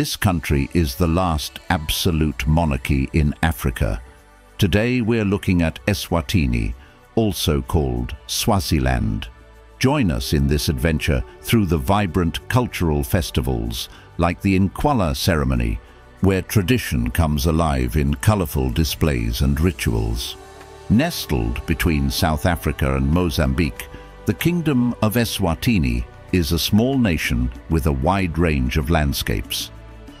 This country is the last absolute monarchy in Africa. Today we're looking at Eswatini, also called Swaziland. Join us in this adventure through the vibrant cultural festivals like the Incwala ceremony, where tradition comes alive in colourful displays and rituals. Nestled between South Africa and Mozambique, the Kingdom of Eswatini is a small nation with a wide range of landscapes.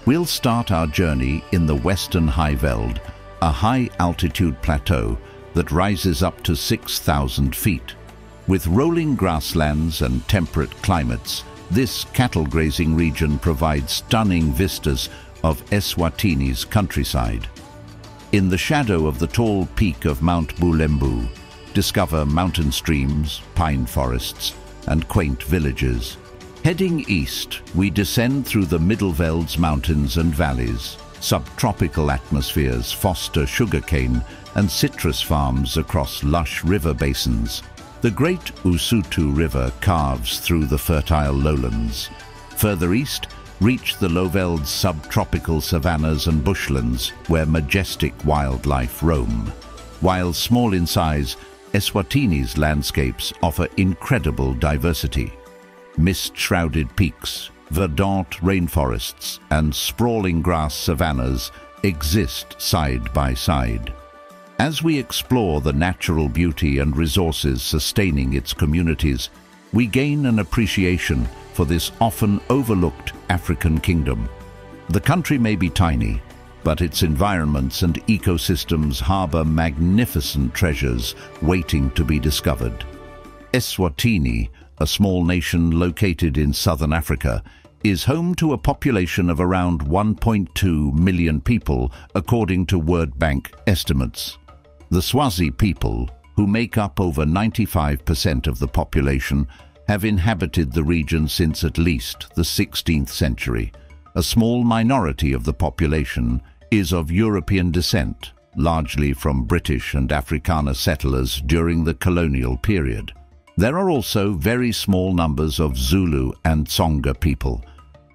We'll start our journey in the Western Highveld, a high-altitude plateau that rises up to 6,000 feet. With rolling grasslands and temperate climates, this cattle grazing region provides stunning vistas of Eswatini's countryside. In the shadow of the tall peak of Mount Bulembu, discover mountain streams, pine forests, and quaint villages. Heading east, we descend through the Middelveld's mountains and valleys. Subtropical atmospheres foster sugarcane and citrus farms across lush river basins. The great Usutu River carves through the fertile lowlands. Further east, reach the Lowveld's subtropical savannas and bushlands where majestic wildlife roam. While small in size, Eswatini's landscapes offer incredible diversity mist-shrouded peaks, verdant rainforests and sprawling grass savannas exist side by side. As we explore the natural beauty and resources sustaining its communities, we gain an appreciation for this often overlooked African kingdom. The country may be tiny, but its environments and ecosystems harbour magnificent treasures waiting to be discovered. Eswatini a small nation located in southern Africa, is home to a population of around 1.2 million people, according to World Bank estimates. The Swazi people, who make up over 95% of the population, have inhabited the region since at least the 16th century. A small minority of the population is of European descent, largely from British and Afrikaner settlers during the colonial period. There are also very small numbers of Zulu and Tsonga people.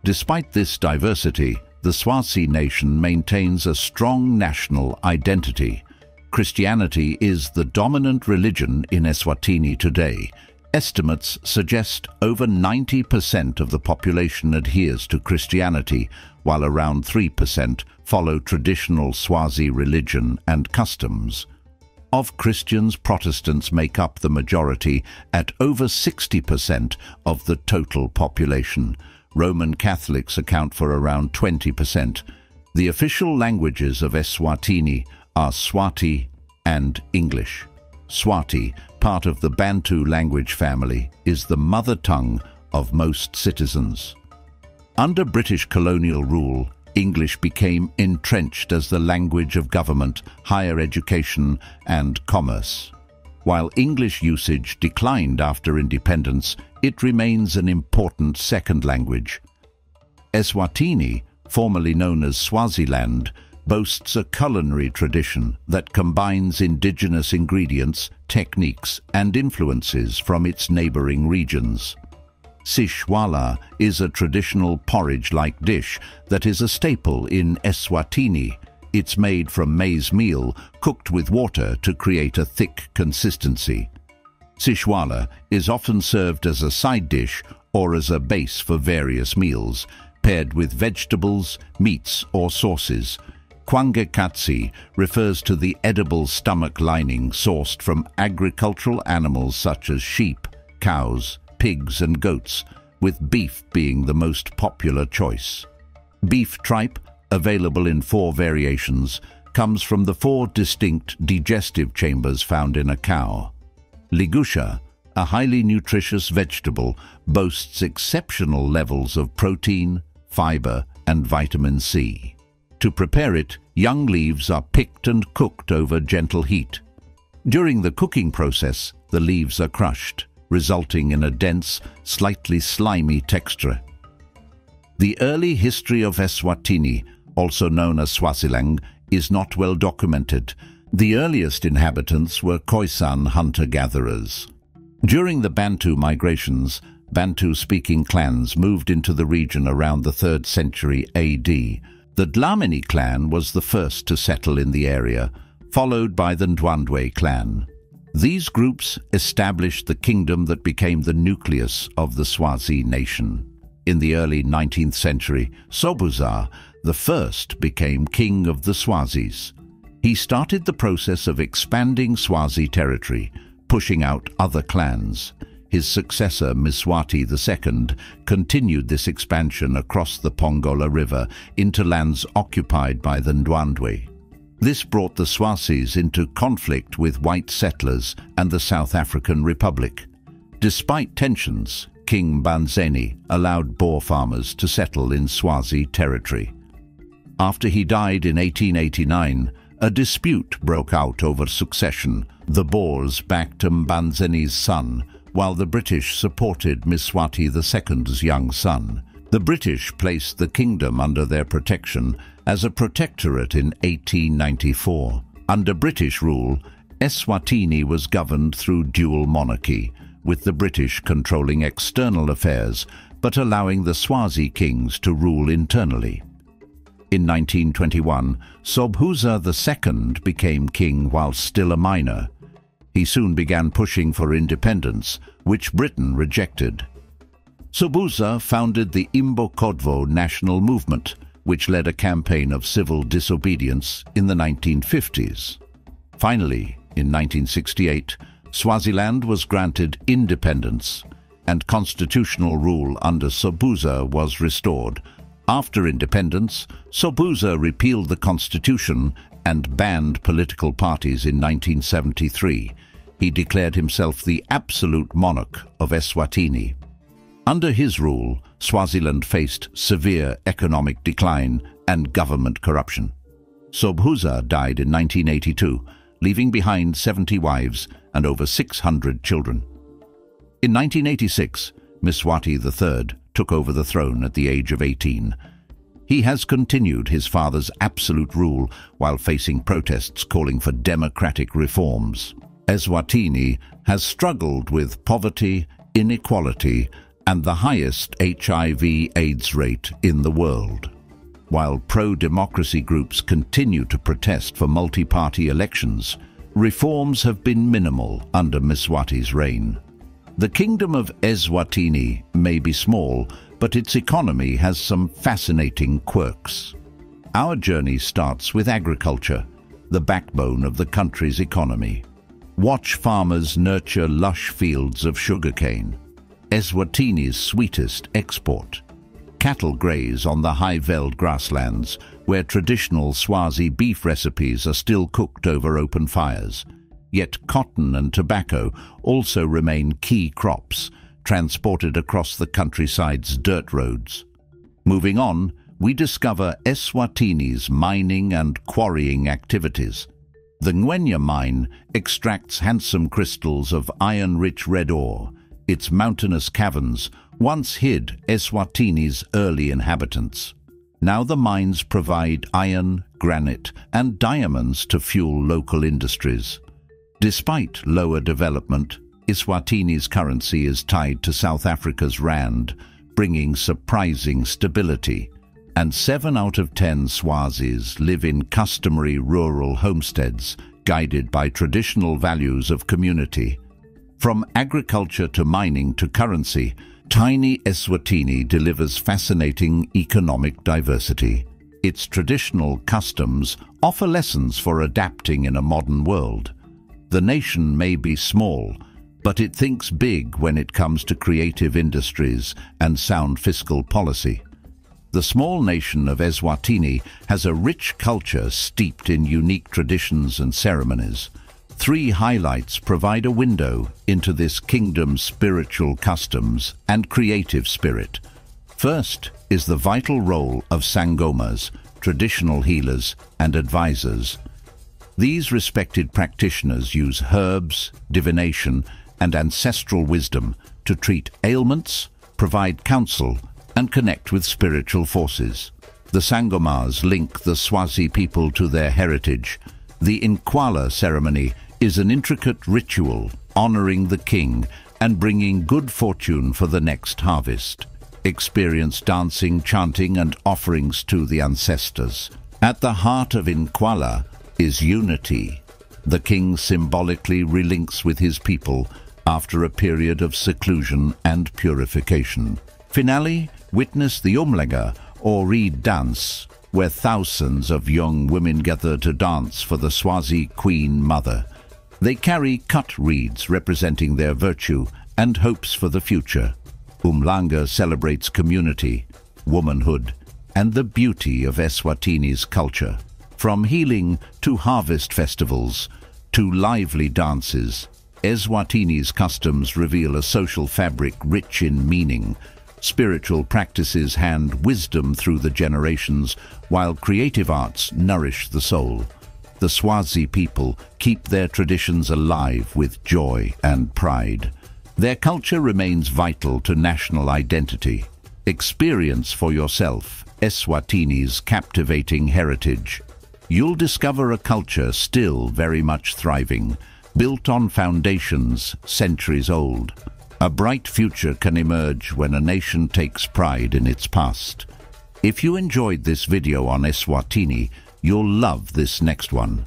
Despite this diversity, the Swazi nation maintains a strong national identity. Christianity is the dominant religion in Eswatini today. Estimates suggest over 90% of the population adheres to Christianity, while around 3% follow traditional Swazi religion and customs. Of Christians, Protestants make up the majority at over 60% of the total population. Roman Catholics account for around 20%. The official languages of Eswatini are Swati and English. Swati, part of the Bantu language family, is the mother tongue of most citizens. Under British colonial rule, English became entrenched as the language of government, higher education and commerce. While English usage declined after independence, it remains an important second language. Eswatini, formerly known as Swaziland, boasts a culinary tradition that combines indigenous ingredients, techniques and influences from its neighbouring regions. Sishwala is a traditional porridge-like dish that is a staple in Eswatini. It's made from maize meal, cooked with water to create a thick consistency. Sishwala is often served as a side dish or as a base for various meals, paired with vegetables, meats or sauces. Kwangekhatsi refers to the edible stomach lining sourced from agricultural animals such as sheep, cows, pigs and goats, with beef being the most popular choice. Beef tripe, available in four variations, comes from the four distinct digestive chambers found in a cow. Ligusha, a highly nutritious vegetable, boasts exceptional levels of protein, fiber and vitamin C. To prepare it, young leaves are picked and cooked over gentle heat. During the cooking process, the leaves are crushed resulting in a dense, slightly slimy texture. The early history of Eswatini, also known as Swaziland, is not well documented. The earliest inhabitants were Khoisan hunter-gatherers. During the Bantu migrations, Bantu-speaking clans moved into the region around the 3rd century AD. The Dlamini clan was the first to settle in the area, followed by the Ndwandwe clan. These groups established the kingdom that became the nucleus of the Swazi nation. In the early 19th century, Sobhuza, the first, became king of the Swazis. He started the process of expanding Swazi territory, pushing out other clans. His successor, Mswati II, continued this expansion across the Pongola River into lands occupied by the Ndwandwe. This brought the Swazis into conflict with white settlers and the South African Republic. Despite tensions, King Mbandzeni allowed Boer farmers to settle in Swazi territory. After he died in 1889, a dispute broke out over succession. The Boers backed Mbandzeni's son, while the British supported Mswati II's young son. The British placed the kingdom under their protection as a protectorate in 1894. Under British rule, Eswatini was governed through dual monarchy, with the British controlling external affairs but allowing the Swazi kings to rule internally. In 1921, Sobhuza II became king while still a minor. He soon began pushing for independence, which Britain rejected. Sobhuza founded the Imbokodvo national movement, which led a campaign of civil disobedience in the 1950s. Finally, in 1968, Swaziland was granted independence and constitutional rule under Sobhuza was restored. After independence, Sobhuza repealed the constitution and banned political parties in 1973. He declared himself the absolute monarch of Eswatini. Under his rule, Swaziland faced severe economic decline and government corruption. Sobhuza died in 1982, leaving behind 70 wives and over 600 children. In 1986, Mswati III took over the throne at the age of 18. He has continued his father's absolute rule while facing protests calling for democratic reforms. Eswatini has struggled with poverty, inequality and the highest HIV-AIDS rate in the world. While pro-democracy groups continue to protest for multi-party elections, reforms have been minimal under Mswati's reign. The kingdom of Eswatini may be small, but its economy has some fascinating quirks. Our journey starts with agriculture, the backbone of the country's economy. Watch farmers nurture lush fields of sugarcane, Eswatini's sweetest export. Cattle graze on the high veld grasslands, where traditional Swazi beef recipes are still cooked over open fires. Yet cotton and tobacco also remain key crops, transported across the countryside's dirt roads. Moving on, we discover Eswatini's mining and quarrying activities. The Ngwenya mine extracts handsome crystals of iron-rich red ore, its mountainous caverns once hid Eswatini's early inhabitants. Now the mines provide iron, granite and diamonds to fuel local industries. Despite lower development, Eswatini's currency is tied to South Africa's rand, bringing surprising stability. And seven out of ten Swazis live in customary rural homesteads, guided by traditional values of community from agriculture to mining to currency, tiny Eswatini delivers fascinating economic diversity. Its traditional customs offer lessons for adapting in a modern world. The nation may be small, but it thinks big when it comes to creative industries and sound fiscal policy. The small nation of Eswatini has a rich culture steeped in unique traditions and ceremonies. Three highlights provide a window into this kingdom's spiritual customs and creative spirit. First is the vital role of sangomas, traditional healers and advisors. These respected practitioners use herbs, divination and ancestral wisdom to treat ailments, provide counsel and connect with spiritual forces. The Sangomas link the Swazi people to their heritage. The Incwala ceremony is an intricate ritual honoring the king and bringing good fortune for the next harvest. Experience dancing, chanting and offerings to the ancestors. At the heart of Incwala is unity. The king symbolically relinks with his people after a period of seclusion and purification. Finale, witness the Umhlanga or Reed dance, where thousands of young women gather to dance for the Swazi Queen Mother. They carry cut reeds representing their virtue and hopes for the future. Umhlanga celebrates community, womanhood, and the beauty of Eswatini's culture. From healing to harvest festivals to lively dances, Eswatini's customs reveal a social fabric rich in meaning, Spiritual practices hand wisdom through the generations, while creative arts nourish the soul. The Swazi people keep their traditions alive with joy and pride. Their culture remains vital to national identity. Experience for yourself Eswatini's captivating heritage. You'll discover a culture still very much thriving, built on foundations centuries old. A bright future can emerge when a nation takes pride in its past. If you enjoyed this video on Eswatini, you'll love this next one.